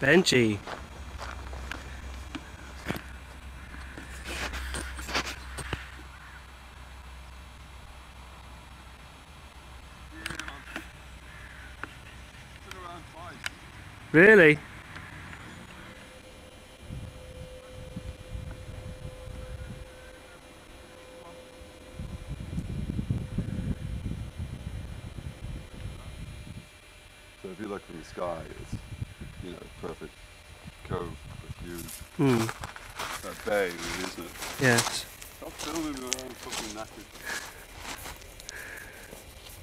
Benji. Really? So if you look from the sky, it's you know perfect cove with views. Hmm. That bay, really, isn't it? Yes. Stop filming me around fucking knackered.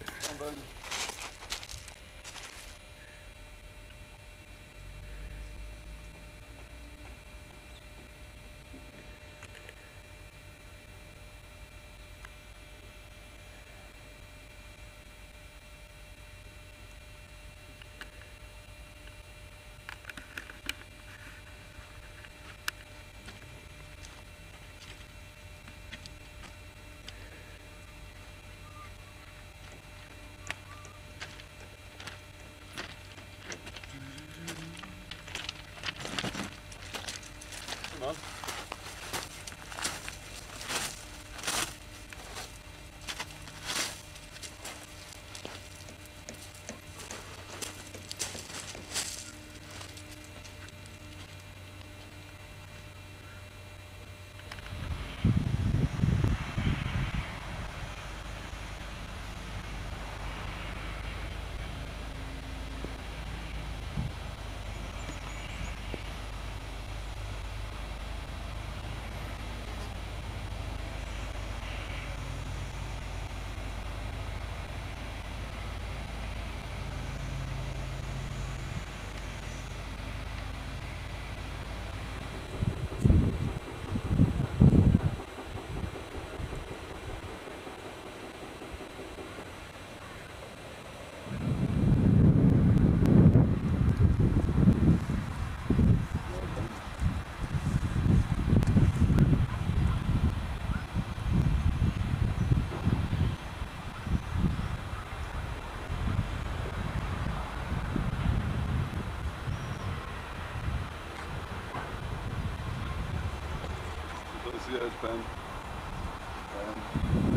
Come on, baby. Come on. Close the edge, Ben. Ben.